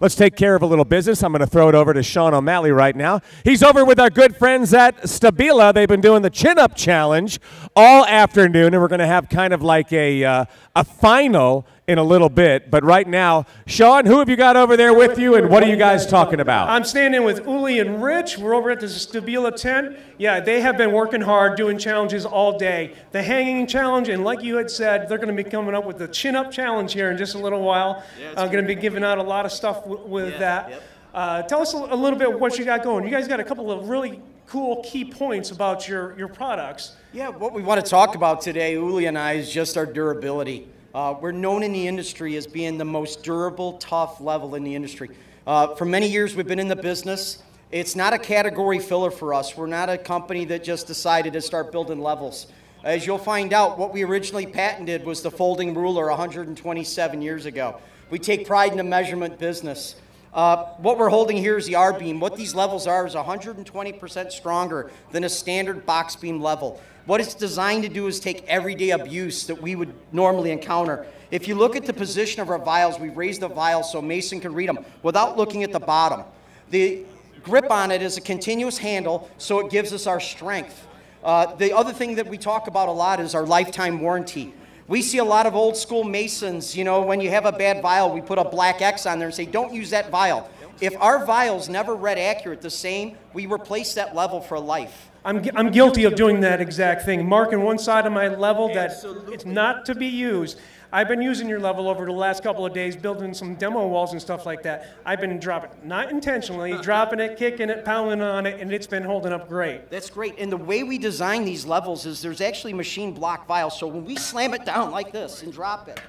let's take care of a little business. I'm going to throw it over to Shawn O'Malley right now. He's over with our good friends at Stabila. They've been doing the chin up challenge all afternoon, and we're going to have kind of like a, uh, a final in a little bit. But right now, Shawn, who have you got over there with you, and what are you guys talking about? I'm standing with Uli and Rich. We're over at the Stabila tent. Yeah, they have been working hard doing challenges all day. The hanging challenge, and like you had said, they're going to be coming up with the chin up challenge here in just a little while. I'm going to be giving out a lot of stuff w- with Yeah, that. yep. Uh, tell us a, a little bit what you got going. You guys got a couple of really cool key points about your, your products. Yeah, what we want to talk about today, Uli and I, is just our durability. Uh, we're known in the industry as being the most durable, tough level in the industry. Uh, for many years, we've been in the business. It's not a category filler for us. We're not a company that just decided to start building levels. As you'll find out, what we originally patented was the folding ruler 127 years ago. We take pride in the measurement business. Uh, what we're holding here is the R beam. What these levels are is 120% stronger than a standard box beam level. What it's designed to do is take everyday abuse that we would normally encounter. If you look at the position of our vials, we've raised the vials so Mason can read them without looking at the bottom. The grip on it is a continuous handle, so it gives us our strength. Uh, the other thing that we talk about a lot is our lifetime warranty. We see a lot of old school masons, you know, when you have a bad vial, we put a black X on there and say, don't use that vial. If our vials never read accurate the same, we replace that level for life. I'm, I'm guilty of doing that exact thing, marking one side of my level that Absolutely. it's not to be used. I've been using your level over the last couple of days, building some demo walls and stuff like that. I've been dropping, not intentionally, dropping it, kicking it, pounding on it, and it's been holding up great. That's great. And the way we design these levels is there's actually machine block vials. So when we slam it down like this and drop it,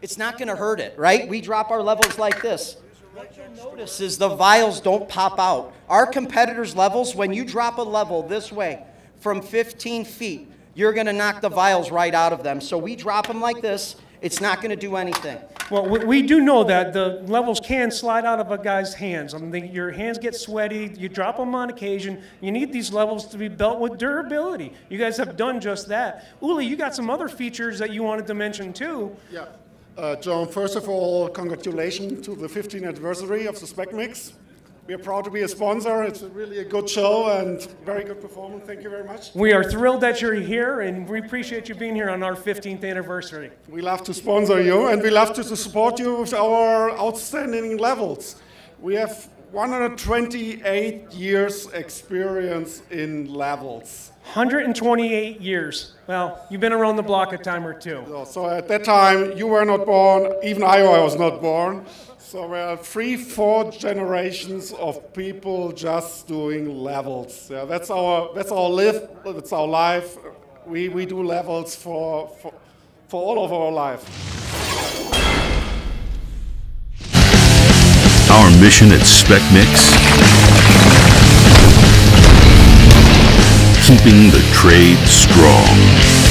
it's not going to hurt it, right? We drop our levels like this. What you'll notice is the vials don't pop out. Our competitors' levels, when you drop a level this way from 15 feet, you're going to knock the vials right out of them. So we drop them like this. It's not going to do anything. Well, we, we do know that the levels can slide out of a guy's hands. I mean, the, your hands get sweaty, you drop them on occasion. You need these levels to be built with durability. You guys have done just that. Uli, you got some other features that you wanted to mention too. Yeah. Uh, John, first of all, congratulations to the 15th anniversary of the Spec Mix. We are proud to be a sponsor. It's really a good show and very good performance. Thank you very much. We are thrilled that you're here, and we appreciate you being here on our 15th anniversary. We love to sponsor you and we love to, to support you with our outstanding levels. We have 128 years experience in levels. 128 years. Well, you've been around the block a time or two. So, at that time, you were not born, even I was not born. So there are three, four generations of people just doing levels. Yeah, that's our that's our live, that's our life. We, we do levels for, for, for all of our life. Mission at Spec Mix keeping the trade strong.